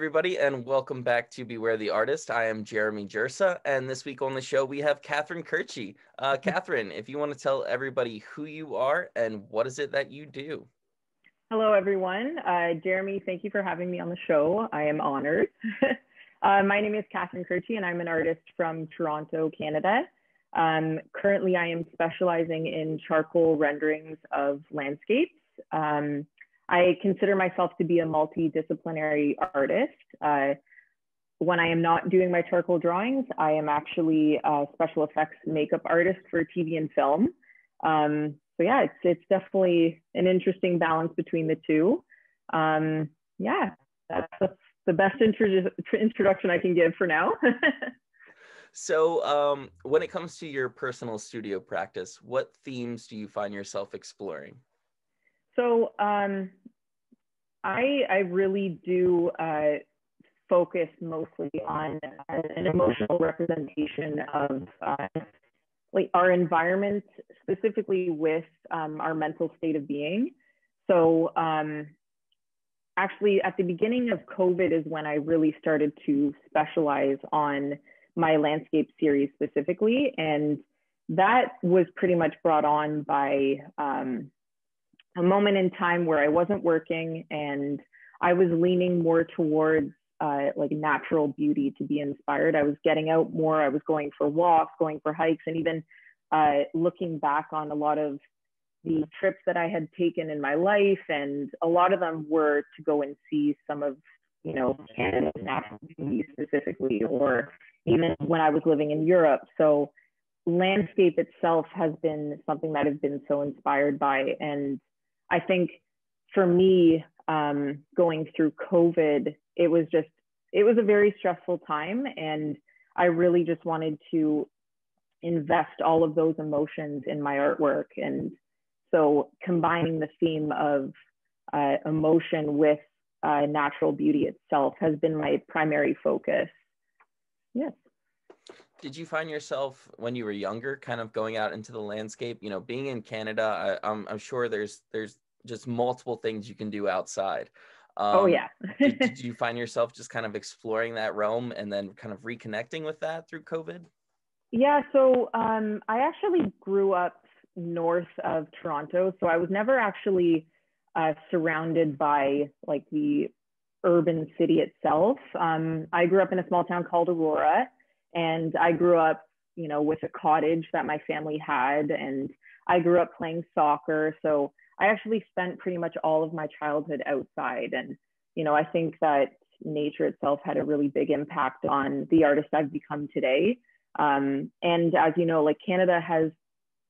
Everybody, and welcome back to Beware the Artist. I am Jeremy Jersa, and this week on the show we have Katherine Curci. Uh, Katherine, if you want to tell everybody who you are and what is it that you do. Hello, everyone. Uh, Jeremy, thank you for having me on the show. I am honored. uh, my name is Katherine Curci, and I'm an artist from Toronto, Canada. Um, currently, I am specializing in charcoal renderings of landscapes. Um, I consider myself to be a multidisciplinary artist. Uh, when I am not doing my charcoal drawings, I am actually a special effects makeup artist for TV and film. Um, so yeah, it's it's definitely an interesting balance between the two. Um, yeah, that's the, best intro- introduction I can give for now. so um, when it comes to your personal studio practice, what themes do you find yourself exploring? So um, I I really do uh, focus mostly on uh, an emotional representation of uh, like our environment, specifically with um, our mental state of being. So um, actually, at the beginning of COVID is when I really started to specialize on my landscape series specifically, and that was pretty much brought on by um, a moment in time where I wasn't working and I was leaning more towards uh, like natural beauty to be inspired. I was getting out more. I was going for walks, going for hikes, and even uh, looking back on a lot of the trips that I had taken in my life. And a lot of them were to go and see some of, you know, Canada's natural beauty specifically, or even when I was living in Europe. So landscape itself has been something that I've been so inspired by. And I think for me, um, going through COVID, it was just, it was a very stressful time. And I really just wanted to invest all of those emotions in my artwork. And so combining the theme of uh, emotion with uh, natural beauty itself has been my primary focus. Yes. Did you find yourself when you were younger, kind of going out into the landscape? You know, being in Canada, I, I'm, I'm sure there's there's just multiple things you can do outside. Oh, um, oh yeah. did, did, you find yourself just kind of exploring that realm and then kind of reconnecting with that through COVID? Yeah. So um, I actually grew up north of Toronto, so I was never actually uh, surrounded by like the urban city itself. Um, I grew up in a small town called Aurora, and I grew up, you know, with a cottage that my family had, and I grew up playing soccer. So I actually spent pretty much all of my childhood outside. And, you know, I think that nature itself had a really big impact on the artist I've become today. Um, and as you know, like Canada has,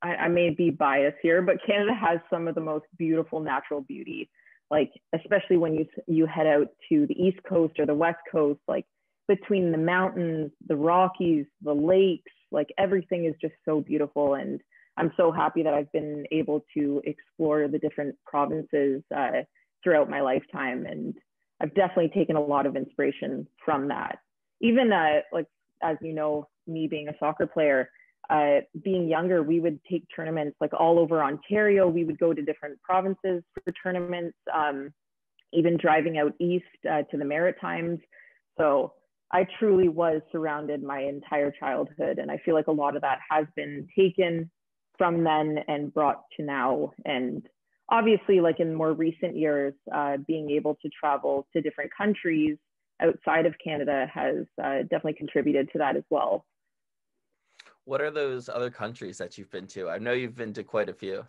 I, I may be biased here, but Canada has some of the most beautiful natural beauty. Like, especially when you, you head out to the East Coast or the West Coast, like between the mountains, the Rockies, the lakes, like everything is just so beautiful. And I'm so happy that I've been able to explore the different provinces uh, throughout my lifetime. And I've definitely taken a lot of inspiration from that. Even uh, like, as you know, me being a soccer player, uh, being younger, we would take tournaments like all over Ontario. We would go to different provinces for tournaments, um, even driving out east uh, to the Maritimes. So I truly was surrounded my entire childhood. And I feel like a lot of that has been taken from then and brought to now. And obviously, like in more recent years, uh, being able to travel to different countries outside of Canada has uh, definitely contributed to that as well. What are those other countries that you've been to? I know you've been to quite a few.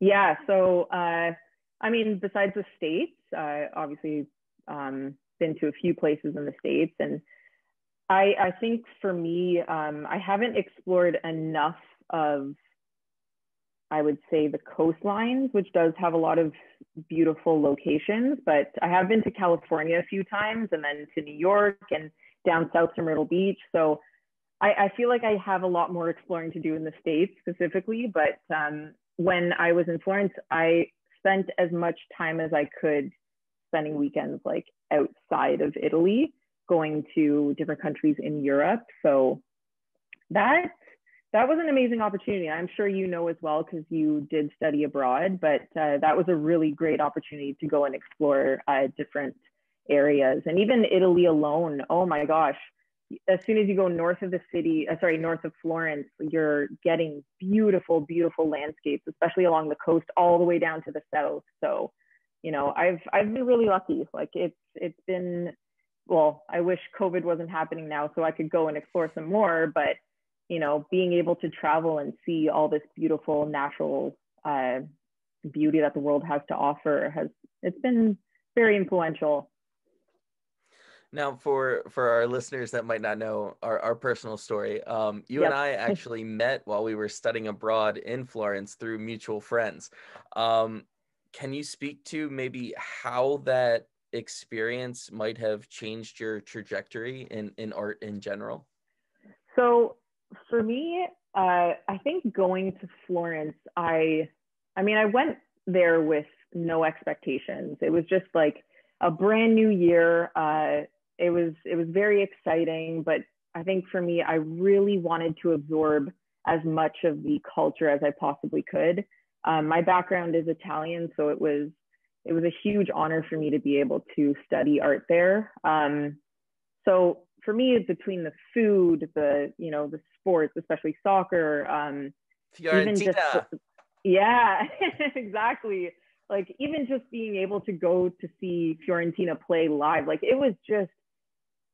Yeah, so uh, I mean, besides the states, uh, obviously um, been to a few places in the states, and I, I think for me, um, I haven't explored enough of I would say the coastlines, which does have a lot of beautiful locations. But I have been to California a few times and then to New York and down south to Myrtle Beach. So I, I feel like I have a lot more exploring to do in the States specifically. But um, when I was in Florence, I spent as much time as I could spending weekends like outside of Italy, going to different countries in Europe. So that that was an amazing opportunity. I'm sure you know as well because you did study abroad, but uh, that was a really great opportunity to go and explore uh, different areas. And even Italy alone, oh my gosh, as soon as you go north of the city, uh, sorry, north of Florence, you're getting beautiful, beautiful landscapes, especially along the coast, all the way down to the south. So, you know, I've I've been really lucky. Like it's it's been, well, I wish COVID wasn't happening now, so I could go and explore some more. But you know, being able to travel and see all this beautiful natural uh, beauty that the world has to offer has it's been very influential now, for for our listeners that might not know our, our personal story, um, you yep. and I actually met while we were studying abroad in Florence through mutual friends. Um, can you speak to maybe how that experience might have changed your trajectory in in art in general? So, for me, uh, I think going to Florence, I, I mean, I went there with no expectations. It was just like a brand new year. Uh, it was it was very exciting but i think for me i really wanted to absorb as much of the culture as i possibly could um, my background is italian so it was it was a huge honor for me to be able to study art there um, so for me it's between the food the you know the sports especially soccer um, even just yeah exactly like even just being able to go to see Fiorentina play live, like it was just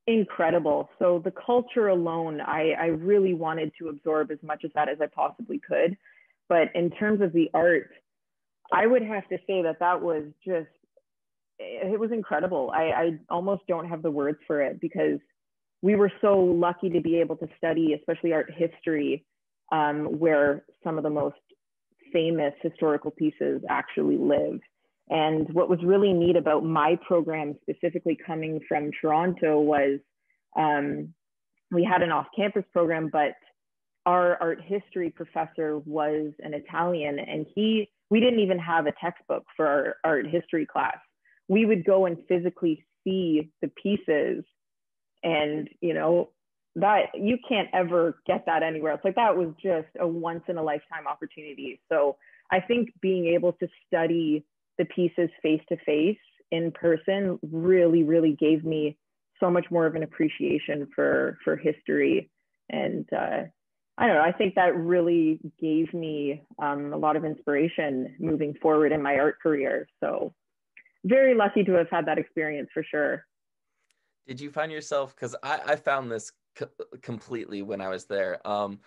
incredible. So the culture alone, I, I really wanted to absorb as much of that as I possibly could. But in terms of the art, I would have to say that that was just, it was incredible. I, I almost don't have the words for it because we were so lucky to be able to study, especially art history, um, where some of the most famous historical pieces actually live. And what was really neat about my program, specifically coming from Toronto, was um, we had an off campus program, but our art history professor was an Italian, and he, we didn't even have a textbook for our art history class. We would go and physically see the pieces, and, you know, that you can't ever get that anywhere else. Like that was just a once in a lifetime opportunity. So I think being able to study the pieces face to face in person really, really gave me so much more of an appreciation for for history and uh, I don't know. I think that really gave me um, a lot of inspiration moving forward in my art career. So, very lucky to have had that experience for sure. Did you find yourself? Because I, I found this co- completely when I was there. Um,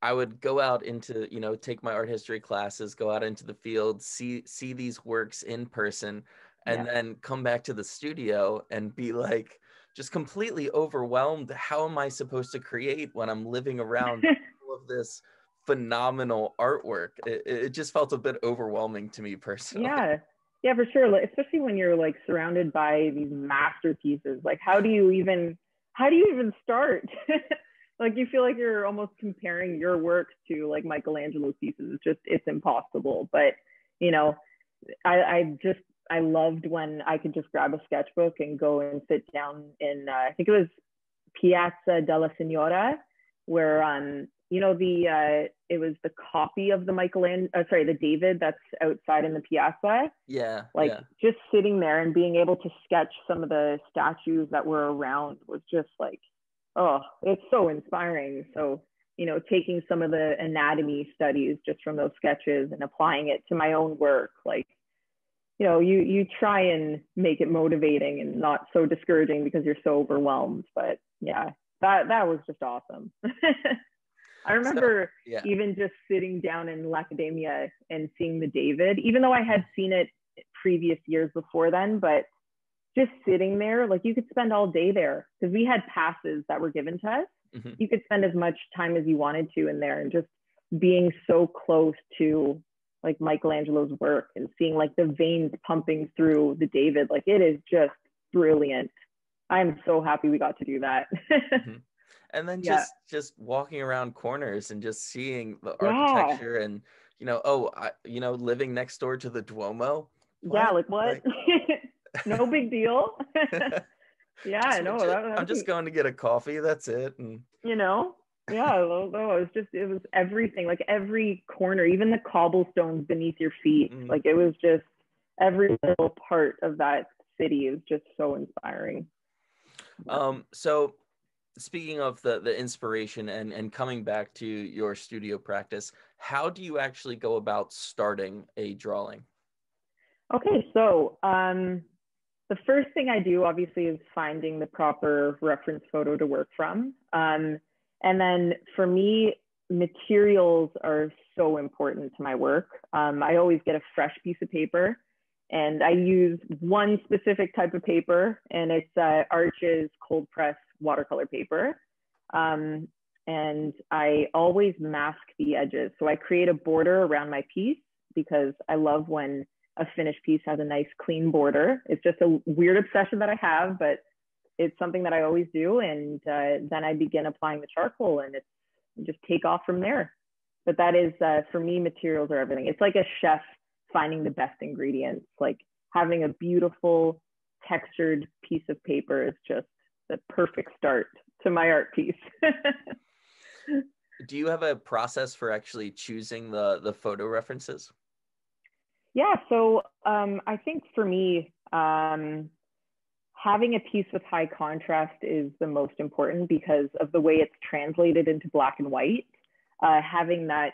I would go out into, you know, take my art history classes, go out into the field, see see these works in person, and yeah. then come back to the studio and be like just completely overwhelmed. How am I supposed to create when I'm living around all of this phenomenal artwork? It, it just felt a bit overwhelming to me personally. Yeah. Yeah, for sure. Like, Especially when you're like surrounded by these masterpieces. Like how do you even how do you even start? like you feel like you're almost comparing your work to like Michelangelo's pieces. It's just it's impossible. But you know, I, I just I loved when I could just grab a sketchbook and go and sit down in uh, I think it was Piazza della Signoria, where um you know the uh it was the copy of the Michelangelo uh, sorry the David that's outside in the piazza. Yeah. Like yeah. just sitting there and being able to sketch some of the statues that were around was just like oh, it's so inspiring. So, you know, taking some of the anatomy studies just from those sketches and applying it to my own work, like, you know, you you try and make it motivating and not so discouraging because you're so overwhelmed. But yeah, that that was just awesome. I remember so, yeah. even just sitting down in l'Accademia and seeing the David, even though I had seen it previous years before then, but just sitting there, like you could spend all day there because we had passes that were given to us. Mm-hmm. You could spend as much time as you wanted to in there and just being so close to like Michelangelo's work and seeing like the veins pumping through the David. Like it is just brilliant. I'm so happy we got to do that. mm-hmm. And then just yeah. just walking around corners and just seeing the architecture yeah. and you know, oh, I, you know, living next door to the Duomo. What? Yeah, like what? Like, no big deal. yeah, I know. I'm just going to get a coffee. That's it. And you know, yeah, no, it was just it was everything, like every corner, even the cobblestones beneath your feet. Mm. Like it was just every little part of that city is just so inspiring. Um, so speaking of the the inspiration and and coming back to your studio practice, how do you actually go about starting a drawing? Okay, so um, the first thing I do obviously is finding the proper reference photo to work from. Um, and then for me, materials are so important to my work. Um, I always get a fresh piece of paper and I use one specific type of paper and it's uh, Arches cold press watercolor paper. Um, and I always mask the edges. So I create a border around my piece because I love when a finished piece has a nice clean border. It's just a weird obsession that I have, but it's something that I always do. And uh, then I begin applying the charcoal and it's just take off from there. But that is, uh, for me, materials are everything. It's like a chef finding the best ingredients, like having a beautiful textured piece of paper is just the perfect start to my art piece. do you have a process for actually choosing the the photo references? Yeah, so um, I think for me, um, having a piece with high contrast is the most important because of the way it's translated into black and white. Uh, having that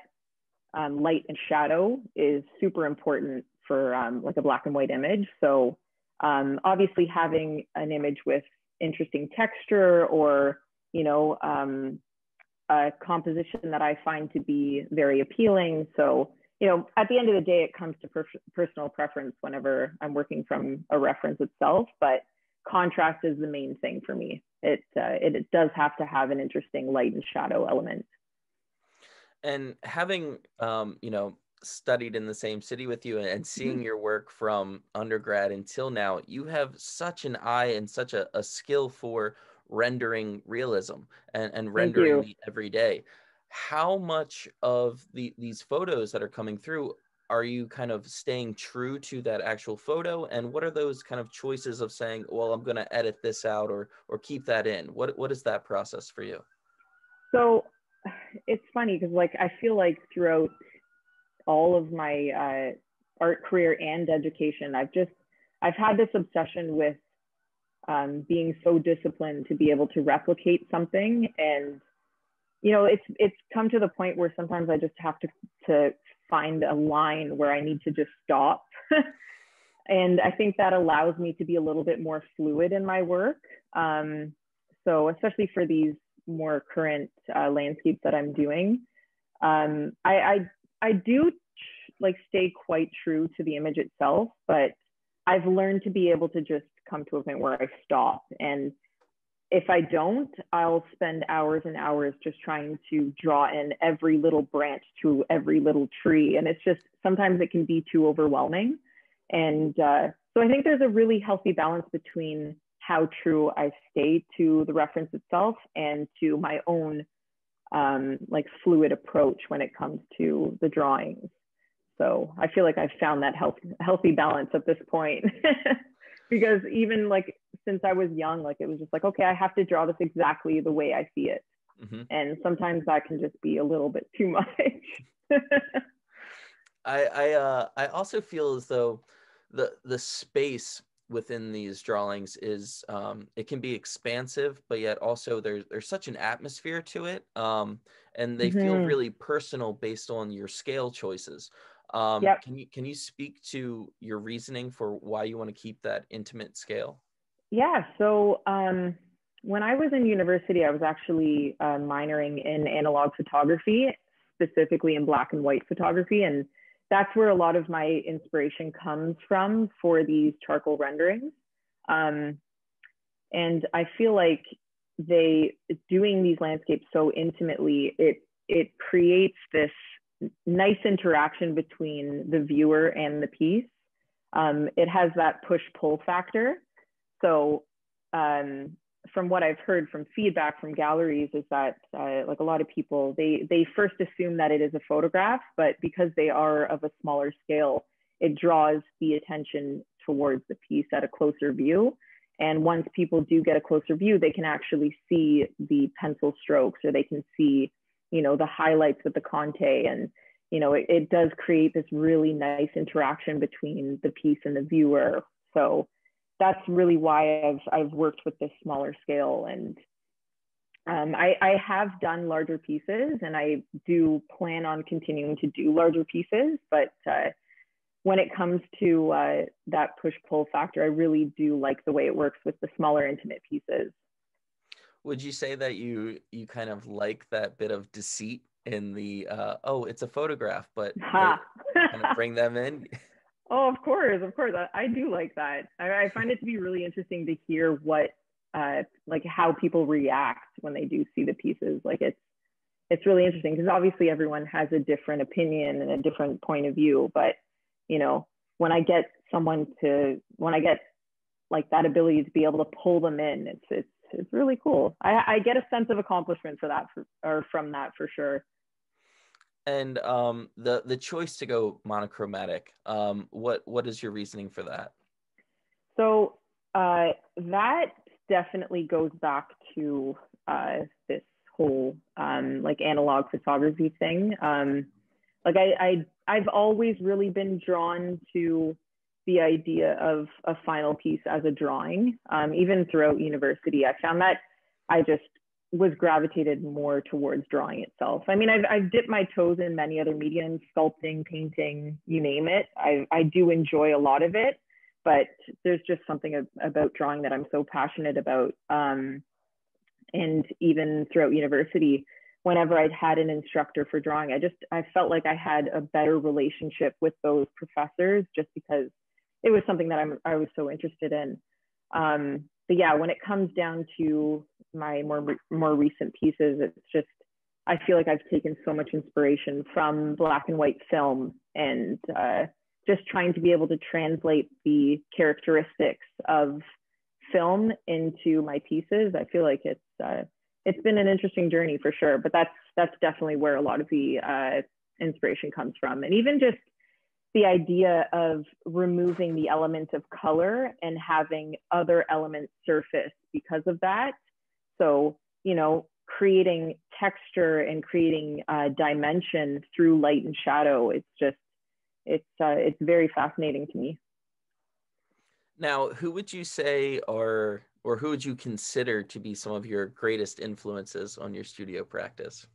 um, light and shadow is super important for um, like a black and white image. So um, obviously having an image with interesting texture or, you know, um, a composition that I find to be very appealing. So you know, at the end of the day, it comes to per personal preference whenever I'm working from a reference itself, but contrast is the main thing for me. It, uh, it, it does have to have an interesting light and shadow element. And having, um, you know, studied in the same city with you and seeing mm-hmm. your work from undergrad until now, you have such an eye and such a, a skill for rendering realism and, and rendering every day how much of the these photos that are coming through are you kind of staying true to that actual photo? And what are those kind of choices of saying well i'm going to edit this out or or keep that in what what is that process for you? So it's funny because like i feel like throughout all of my uh, art career and education i've just i've had this obsession with um, being so disciplined to be able to replicate something. And you know, it's it's come to the point where sometimes I just have to to find a line where I need to just stop. and I think that allows me to be a little bit more fluid in my work. Um, so especially for these more current uh, landscapes that I'm doing, um, I, I I do like stay quite true to the image itself, but I've learned to be able to just come to a point where I stop and if I don't, I'll spend hours and hours just trying to draw in every little branch to every little tree. And it's just sometimes it can be too overwhelming. And uh, so I think there's a really healthy balance between how true I stay to the reference itself and to my own um, like fluid approach when it comes to the drawings. So I feel like I've found that health, healthy balance at this point. because even like since I was young, like it was just like, okay, I have to draw this exactly the way I see it. Mm-hmm. And sometimes that can just be a little bit too much. I I uh I also feel as though the the space within these drawings is um it can be expansive but yet also there's there's such an atmosphere to it um and they mm-hmm. feel really personal based on your scale choices um, yep. Can you can you speak to your reasoning for why you want to keep that intimate scale? Yeah. So um, when I was in university, I was actually uh, minoring in analog photography, specifically in black and white photography, and that's where a lot of my inspiration comes from for these charcoal renderings. Um, and I feel like they doing these landscapes so intimately, it it creates this nice interaction between the viewer and the piece. Um, it has that push pull factor. So, um, from what I've heard from feedback from galleries, is that uh, like a lot of people, they they first assume that it is a photograph, but because they are of a smaller scale, it draws the attention towards the piece at a closer view. And once people do get a closer view, they can actually see the pencil strokes or they can see you know the highlights with the conte. And you know it, it does create this really nice interaction between the piece and the viewer. So that's really why I've I've worked with this smaller scale. And um, I, I have done larger pieces and I do plan on continuing to do larger pieces, but uh, when it comes to uh, that push pull factor, I really do like the way it works with the smaller intimate pieces. Would you say that you you kind of like that bit of deceit in the uh, oh it's a photograph, but kind of bring them in? Oh, of course, of course. I, I do like that. I, I, find it to be really interesting to hear what, uh, like how people react when they do see the pieces. Like it's, it's really interesting because obviously everyone has a different opinion and a different point of view. But, you know, when I get someone to, when I get like that ability to be able to pull them in, it's, it's, it's really cool. I, I get a sense of accomplishment for that, for, or from that for sure and um, the the choice to go monochromatic. Um, what what is your reasoning for that? So uh, that definitely goes back to uh, this whole um, like analog photography thing. Um, like I, I I've always really been drawn to the idea of a final piece as a drawing. Um, even throughout university, I found that I just was gravitated more towards drawing itself. I mean, I've, I've dipped my toes in many other mediums, sculpting, painting, you name it. I, I do enjoy a lot of it, but there's just something about drawing that I'm so passionate about. Um, and even throughout university, whenever I'd had an instructor for drawing, I just, I felt like I had a better relationship with those professors just because it was something that I'm, I was so interested in. Um, but yeah, when it comes down to my more more recent pieces, it's just I feel like I've taken so much inspiration from black and white film and uh, just trying to be able to translate the characteristics of film into my pieces. I feel like it's uh, it's been an interesting journey for sure, but that's that's definitely where a lot of the uh, inspiration comes from, and even just the idea of removing the element of color and having other elements surface because of that. So, you know, creating texture and creating uh, dimension through light and shadow. It's just, it's, uh, it's very fascinating to me. Now, who would you say are, or who would you consider to be some of your greatest influences on your studio practice?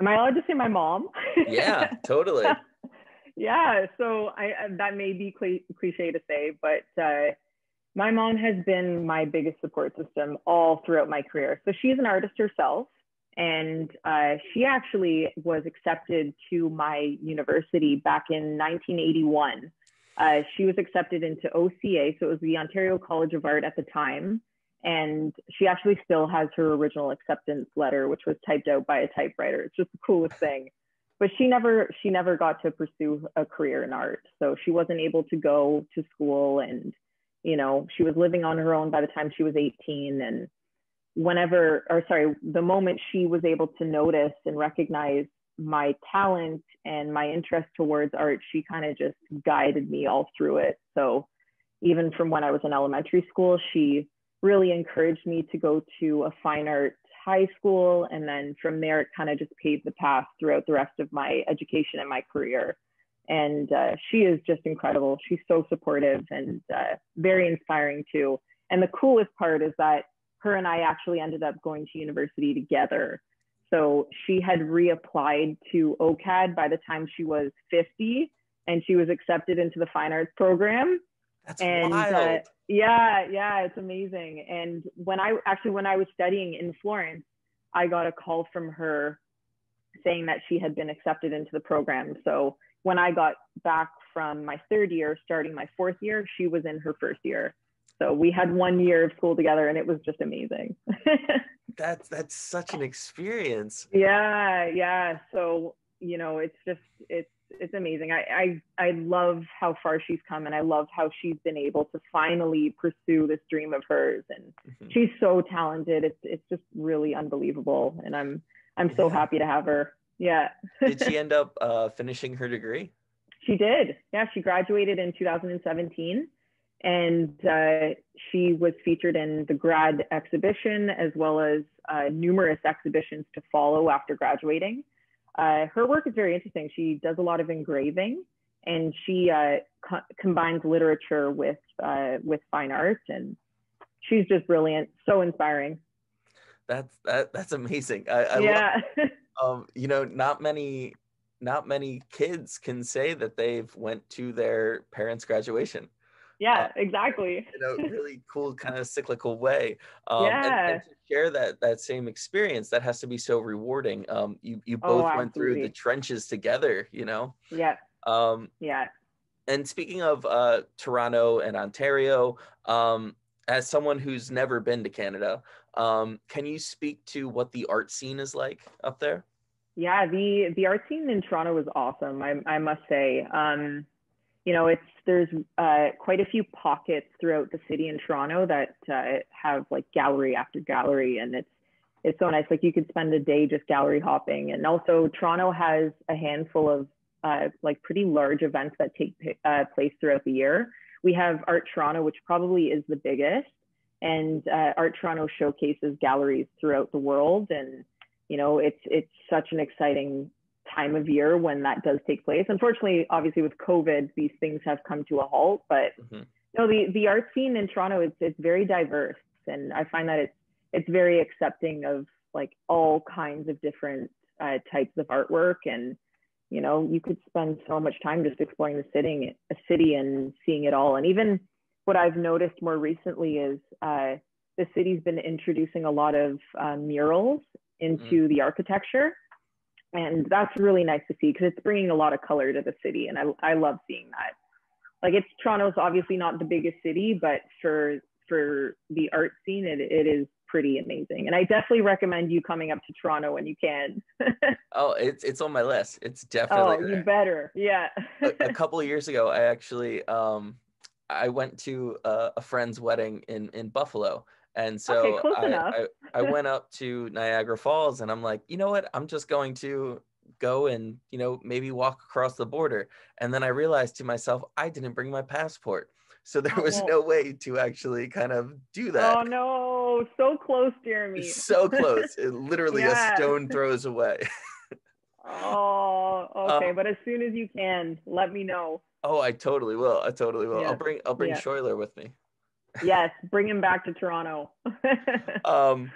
Am I allowed to say my mom? yeah, totally. yeah, so I that may be cliche to say, but uh, my mom has been my biggest support system all throughout my career. So she's an artist herself, and uh, she actually was accepted to my university back in 1981. Uh, she was accepted into OCA, so it was the Ontario College of Art at the time. And she actually still has her original acceptance letter, which was typed out by a typewriter. It's just the coolest thing but she never she never got to pursue a career in art. So she wasn't able to go to school and you know she was living on her own by the time she was 18 and whenever or sorry the moment she was able to notice and recognize my talent and my interest towards art she kind of just guided me all through it. So even from when i was in elementary school she really encouraged me to go to a fine art high school. And then from there, it kind of just paved the path throughout the rest of my education and my career. And uh, she is just incredible. She's so supportive and uh, very inspiring too. And the coolest part is that her and I actually ended up going to university together. So she had reapplied to OCAD by the time she was 50 and she was accepted into the fine arts program. That's and, uh, wild. Uh, yeah, yeah, it's amazing. And when I actually when I was studying in Florence, I got a call from her saying that she had been accepted into the program. So when I got back from my third year, starting my fourth year, she was in her first year. So we had one year of school together and it was just amazing. that's that's such an experience. Yeah, yeah. So, you know, it's just it's it's amazing. I, I I love how far she's come, and I love how she's been able to finally pursue this dream of hers. And mm-hmm. she's so talented. It's it's just really unbelievable, and I'm I'm so yeah. happy to have her. Yeah. did she end up uh, finishing her degree? She did. Yeah, she graduated in 2017, and uh, she was featured in the grad exhibition as well as uh, numerous exhibitions to follow after graduating. Uh, her work is very interesting. She does a lot of engraving and she uh, co- combines literature with uh, with fine art, and she's just brilliant, so inspiring. That's that that's amazing. I, I yeah. Love, um, you know, not many not many kids can say that they've went to their parents' graduation. Yeah, exactly. in a really cool kind of cyclical way. Um, yeah. And, and, to share that that same experience, that has to be so rewarding. Um, you you oh, both oh, went through the trenches together, you know. Yeah. Um, yeah. And speaking of uh, Toronto and Ontario, um, as someone who's never been to Canada, um, can you speak to what the art scene is like up there? Yeah, the the art scene in Toronto is awesome. I I must say. Um, you know, it's there's uh, quite a few pockets throughout the city in Toronto that uh, have like gallery after gallery, and it's it's so nice. Like you could spend a day just gallery hopping, and also Toronto has a handful of uh, like pretty large events that take uh, place throughout the year. We have Art Toronto, which probably is the biggest, and uh, Art Toronto showcases galleries throughout the world, and you know it's it's such an exciting time of year when that does take place. Unfortunately, obviously with COVID, these things have come to a halt. But mm-hmm. no, the the art scene in Toronto it's it's very diverse, and I find that it's it's very accepting of like all kinds of different uh, types of artwork and you know you could spend so much time just exploring the city a city and seeing it all and even what i've noticed more recently is uh, the city's been introducing a lot of uh, murals into mm. the architecture and that's really nice to see because it's bringing a lot of color to the city and I, I love seeing that. Like it's toronto's obviously not the biggest city but for for the art scene it, it is pretty amazing. And i definitely recommend you coming up to toronto when you can. Oh it's it's on my list. It's definitely oh you better. Yeah. A, a, couple of years ago i actually um i went to a, a friend's wedding in in buffalo and so okay, I, I, I, went up to Niagara Falls and I'm like, you know what? I'm just going to go and, you know, maybe walk across the border. And then I realized to myself, I didn't bring my passport. So there was oh. no way to actually kind of do that. Oh no, so close, Jeremy. so close. It literally yeah. a stone throws away. oh, okay. Um, but as soon as you can, let me know. Oh, I totally will. I totally will. Yeah. I'll bring I'll bring yeah. Schuyler with me yes, bring him back to Toronto. um,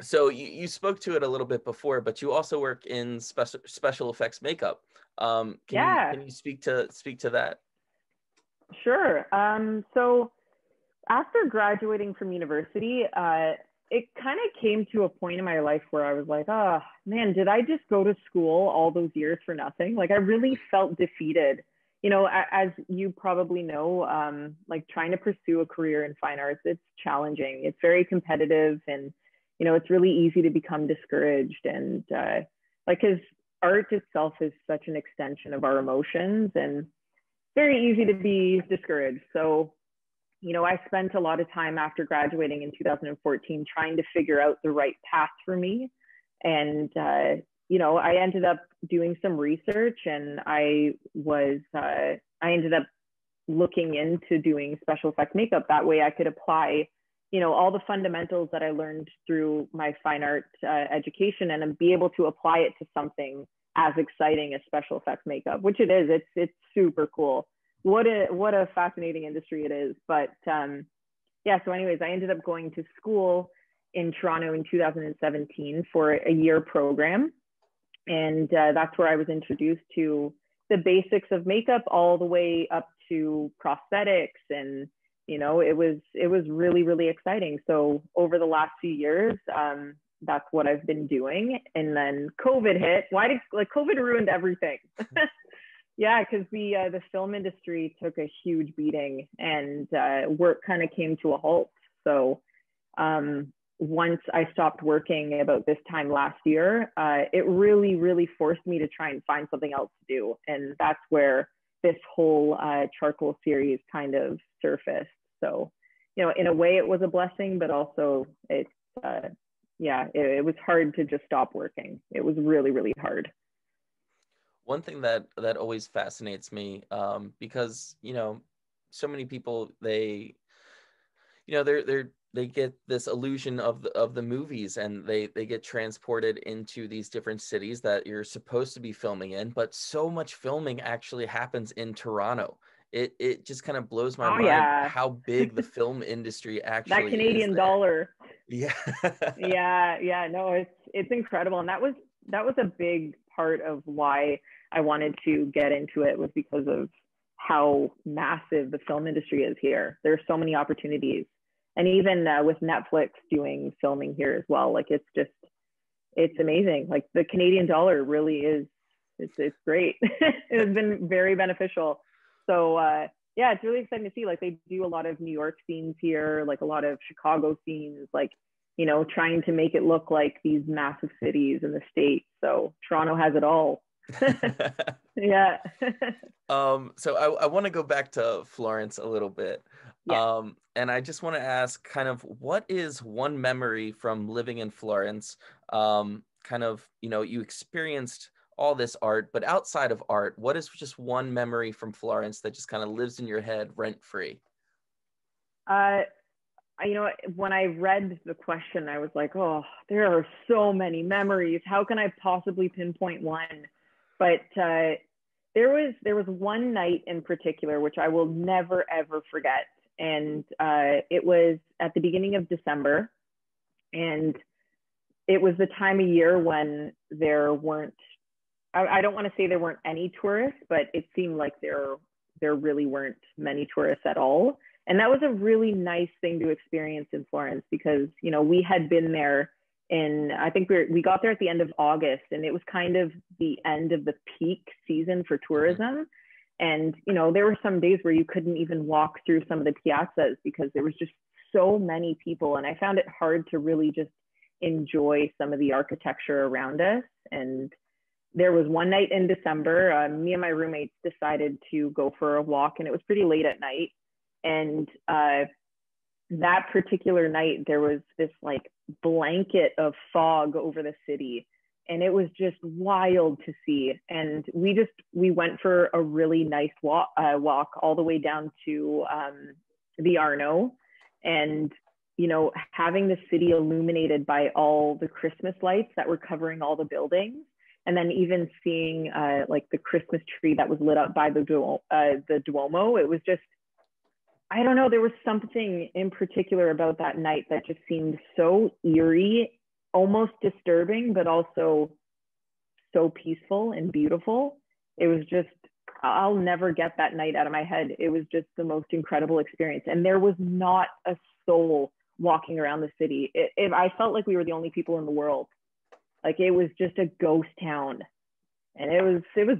so you, you spoke to it a little bit before, but you also work in special special effects makeup. Um, can yeah. You, can you speak to speak to that? Sure. Um, so after graduating from university, uh, it kind of came to a point in my life where I was like, oh man, did I just go to school all those years for nothing? Like I really felt defeated you know, as you probably know, um, like trying to pursue a career in fine arts, it's challenging. It's very competitive, and you know, it's really easy to become discouraged. And uh, like, because art itself is such an extension of our emotions, and very easy to be discouraged. So, you know, I spent a lot of time after graduating in 2014 trying to figure out the right path for me. And uh, you know, I ended up doing some research and I was, uh, I ended up looking into doing special effects makeup. That way I could apply, you know, all the fundamentals that I learned through my fine art uh, education and be able to apply it to something as exciting as special effects makeup, which it is. It's, it's super cool. What a, what a fascinating industry it is. But um, yeah, so anyways, I ended up going to school in Toronto in 2017 for a year program and uh, that's where I was introduced to the basics of makeup all the way up to prosthetics and you know it was it was really really exciting. So over the last few years um, that's what I've been doing. And then COVID hit. Why did like COVID ruined everything? Yeah because the uh, the film industry took a huge beating and uh, work kind of came to a halt. So um, once I stopped working about this time last year, uh, it really, really forced me to try and find something else to do. And that's where this whole uh, charcoal series kind of surfaced. So, you know, in a way it was a blessing, but also it's, uh, yeah, it, it was hard to just stop working. It was really, really hard. One thing that that always fascinates me, um, because you know, so many people they, you know, they're they're they get this illusion of the of the movies and they they get transported into these different cities that you're supposed to be filming in but so much filming actually happens in toronto. It it just kind of blows my oh, mind yeah. how big the film industry actually that canadian dollar. Yeah. Yeah yeah no it's it's incredible and that was that was a big part of why i wanted to get into it was because of how massive the film industry is here. There's so many opportunities and even uh, with netflix doing filming here as well like it's just it's amazing like the canadian dollar really is it's it's great it has been very beneficial so uh, yeah, it's really exciting to see. Like they do a lot of New York scenes here, like a lot of Chicago scenes, like you know, trying to make it look like these massive cities in the state. So Toronto has it all. yeah. um. So I I want to go back to Florence a little bit. Yeah. Um, and I just want to ask kind of what is one memory from living in Florence? Um, kind of, you know, you experienced all this art, but outside of art, what is just one memory from Florence that just kind of lives in your head rent free? Uh, you know, when I read the question, I was like, oh, there are so many memories. How can I possibly pinpoint one? But uh, there was there was one night in particular which I will never ever forget, and uh, it was at the beginning of December, and it was the time of year when there weren't I, I don't want to say there weren't any tourists, but it seemed like there there really weren't many tourists at all. And that was a really nice thing to experience in Florence because you know we had been there in I think we we got there at the end of August and it was kind of the end of the peak season for tourism. And you know there were some days where you couldn't even walk through some of the piazzas because there was just so many people, and I found it hard to really just enjoy some of the architecture around us and there was one night in December, uh, me and my roommates decided to go for a walk, and it was pretty late at night. And uh, that particular night, there was this like blanket of fog over the city, and it was just wild to see. And we just we went for a really nice walk, uh, walk all the way down to um, the Arno, and you know having the city illuminated by all the Christmas lights that were covering all the buildings and then even seeing uh, like the Christmas tree that was lit up by the uh, the Duomo, it was just I don't know. There was something in particular about that night that just seemed so eerie, almost disturbing, but also so peaceful and beautiful. It was just I'll never get that night out of my head. It was just the most incredible experience, and there was not a soul walking around the city. It, it, I felt like we were the only people in the world like it was just a ghost town. And it was it was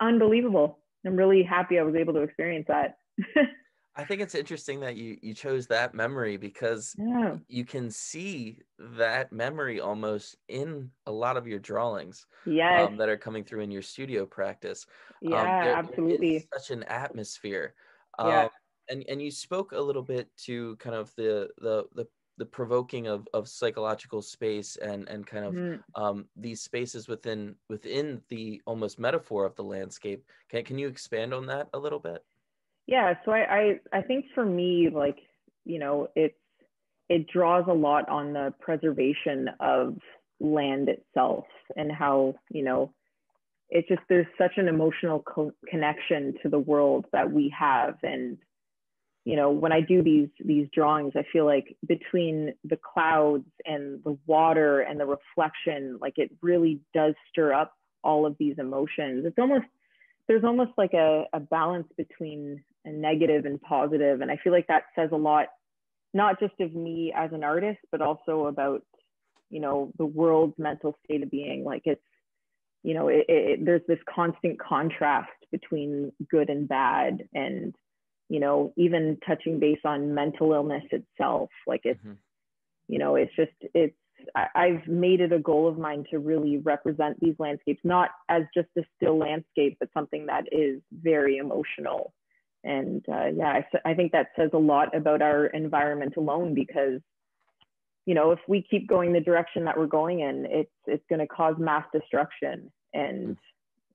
unbelievable. I'm really happy I was able to experience that. I think it's interesting that you you chose that memory because yeah. you can see that memory almost in a lot of your drawings. Yes. Um, that are coming through in your studio practice. Yeah, um, there, absolutely. such an atmosphere. Um, yeah. and and you spoke a little bit to kind of the the the the provoking of, of psychological space and and kind of mm. um, these spaces within within the almost metaphor of the landscape can, can you expand on that a little bit yeah so I, I i think for me like you know it's it draws a lot on the preservation of land itself and how you know it's just there's such an emotional co- connection to the world that we have. And you know when i do these these drawings i feel like between the clouds and the water and the reflection like it really does stir up all of these emotions. It's almost there's almost like a, a balance between a negative and positive and i feel like that says a lot not just of me as an artist but also about you know the world's mental state of being like it's you know it, it, there's this constant contrast between good and bad and you know, even touching base on mental illness itself. Like it's, mm-hmm. you know, it's just, it's, I, have made it a goal of mine to really represent these landscapes, not as just a still landscape, but something that is very emotional. And uh, yeah, I, I think that says a lot about our environment alone because, you know, if we keep going the direction that we're going in, it's it's going to cause mass destruction. And.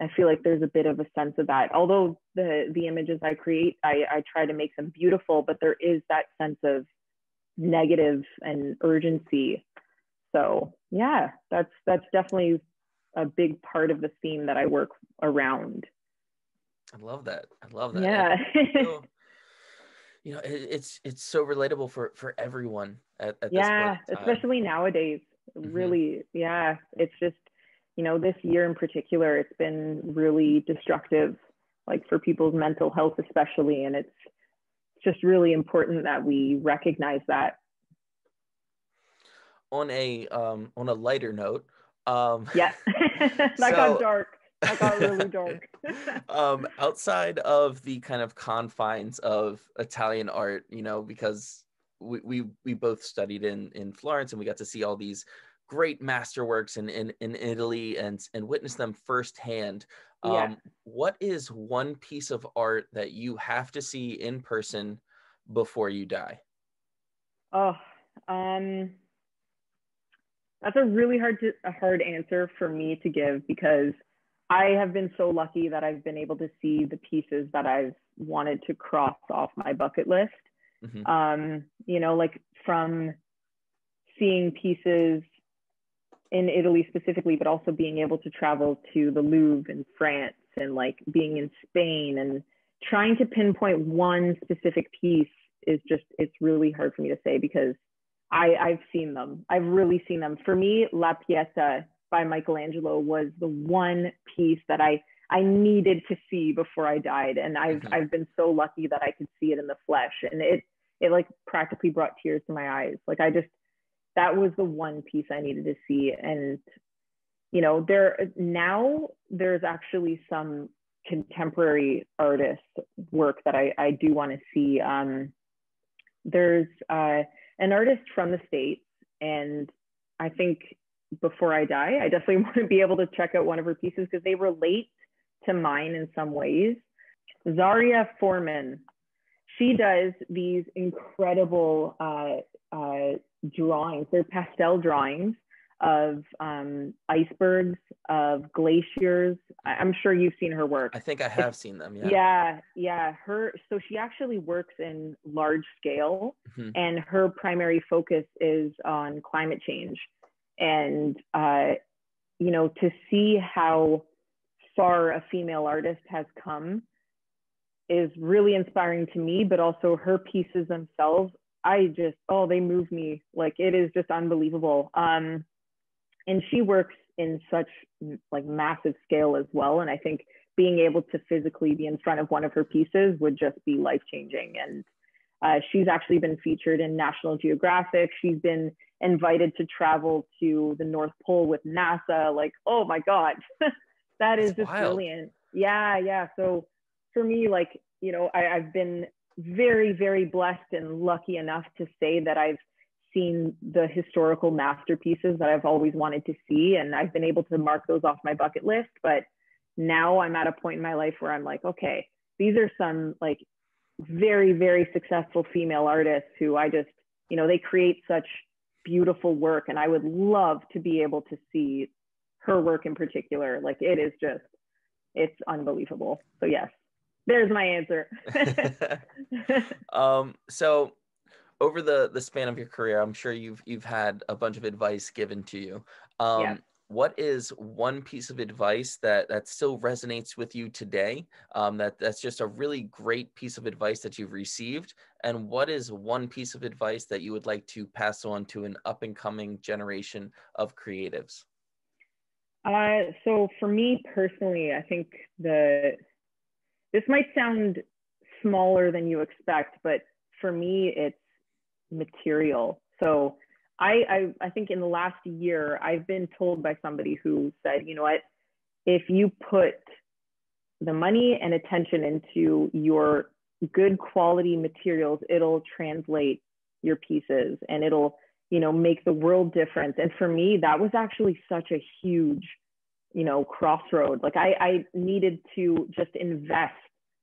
I feel like there's a bit of a sense of that. Although the the images I create, I, I try to make them beautiful, but there is that sense of negative and urgency. So yeah, that's that's definitely a big part of the theme that I work around. I love that. I love that. Yeah. so, you know, it, it's it's so relatable for for everyone at, at yeah, especially nowadays. Mm-hmm. Really, yeah. It's just, you know, this year in particular, it's been really destructive, like for people's mental health, especially. And it's just really important that we recognize that. On a um, on a lighter note, um, yeah, that so, got dark. That got really dark. um, outside of the kind of confines of Italian art, you know, because we, we we both studied in in Florence and we got to see all these great masterworks in in, in Italy and and witness them firsthand. Um, yeah. What is one piece of art that you have to see in person before you die? Oh, um, that's a really hard to, a hard answer for me to give because I have been so lucky that I've been able to see the pieces that I've wanted to cross off my bucket list. Mm-hmm. Um, you know, like from seeing pieces in Italy specifically, but also being able to travel to the Louvre in France and like being in Spain and trying to pinpoint one specific piece is just it's really hard for me to say because I I've seen them. I've really seen them. For me, La Pieta by Michelangelo was the one piece that I I needed to see before I died, and I've mm-hmm. I've been so lucky that I could see it in the flesh, and it it like practically brought tears to my eyes. Like I just that was the one piece I needed to see, and you know there now there's actually some contemporary artist work that I I do want to see. Um, there's uh, an artist from the states, and I think before I die, I definitely want to be able to check out one of her pieces because they relate to mine in some ways. Zaria Forman, she does these incredible uh, uh, drawings. They're pastel drawings of um, icebergs, of glaciers. I'm sure you've seen her work. I think I have it's, seen them. Yeah. Yeah. Yeah. Her, so she actually works in large scale mm-hmm. and her primary focus is on climate change. And, uh, you know, to see how far a female artist has come is really inspiring to me, but also her pieces themselves. I just, oh, they move me. Like it is just unbelievable. Um, and she works in such like massive scale as well. And I think being able to physically be in front of one of her pieces would just be life changing. And uh, she's actually been featured in National Geographic. She's been invited to travel to the North Pole with NASA. Like, oh my God, that is That's just wild. brilliant. Yeah, yeah. So for me, like, you know, I, I've been very, very blessed and lucky enough to say that I've seen the historical masterpieces that I've always wanted to see. And I've been able to mark those off my bucket list. But now I'm at a point in my life where I'm like, okay, these are some like very, very successful female artists who I just, you know, they create such beautiful work. And I would love to be able to see her work in particular. Like it is just, it's unbelievable. So, yes, there's my answer. um, so over the the span of your career, I'm sure you've you've had a bunch of advice given to you. Um, yeah. What is one piece of advice that that still resonates with you today? Um, that that's just a really great piece of advice that you've received. And what is one piece of advice that you would like to pass on to an up and coming generation of creatives? Uh, so for me personally, I think the this might sound smaller than you expect, but for me, it's material. So I, I, I think in the last year, I've been told by somebody who said, you know what, if you put the money and attention into your good quality materials, it'll translate your pieces and it'll, you know, make the world difference. And for me, that was actually such a huge, you know, crossroad. Like I, I needed to just invest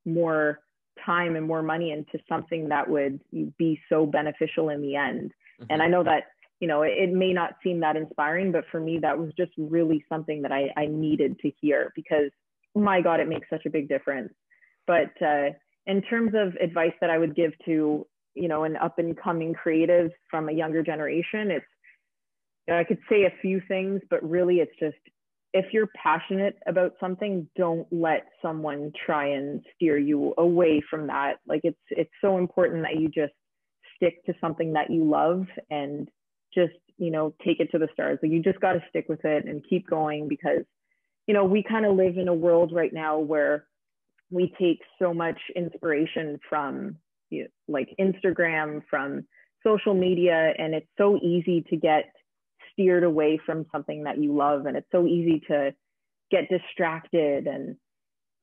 more time and more money into something that would be so beneficial in the end. Mm-hmm. And I know that, you know, it, it, may not seem that inspiring, but for me, that was just really something that I, I needed to hear because my God, it makes such a big difference. But uh, in terms of advice that I would give to you know, an up and coming creative from a younger generation, it's, you know, I could say a few things, but really it's just if you're passionate about something, don't let someone try and steer you away from that. Like it's it's so important that you just stick to something that you love and just, you know, take it to the stars. Like you just got to stick with it and keep going because, you know, we kind of live in a world right now where we take so much inspiration from you know, like Instagram, from social media, and it's so easy to get steered away from something that you love and it's so easy to get distracted. And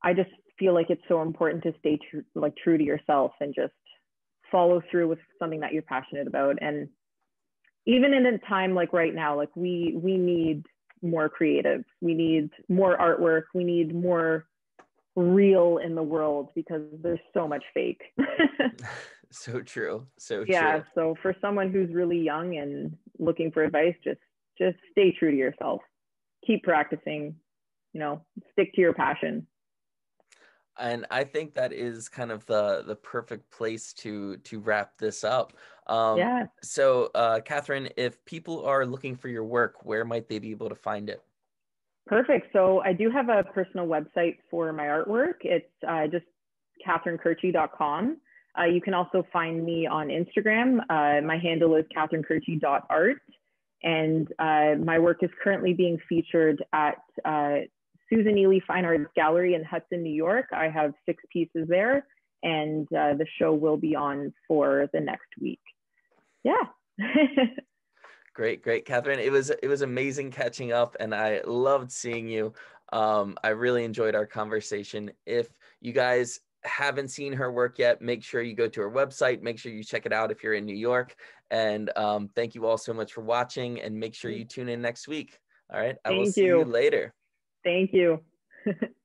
i just feel like it's so important to stay true like true to yourself and just follow through with something that you're passionate about. And even in a time like right now like we we need more creative. We need more artwork. We need more real in the world because there's so much fake. So true. So yeah true. so for someone who's really young and looking for advice just just stay true to yourself. Keep practicing you know stick to your passion. And i think that is kind of the the perfect place to to wrap this up. Um yeah. so uh Katherine if people are looking for your work where might they be able to find it? Perfect. So i do have a personal website for my artwork. It's uh, just katherinecurci.com uh, you can also find me on Instagram. Uh, my handle is katherinecurci.art. And uh, my work is currently being featured at uh, Susan Eley Fine Arts Gallery in Hudson, New York. I have six pieces there, and uh, the show will be on for the next week. Yeah. great, great, Katherine. It was it was amazing catching up, and I loved seeing you. Um, I really enjoyed our conversation. If you guys haven't seen her work yet, make sure you go to her website. Make sure you check it out if you're in New York. And um, thank you all so much for watching and make sure you tune in next week. All right. I thank will see you. you later. Thank you.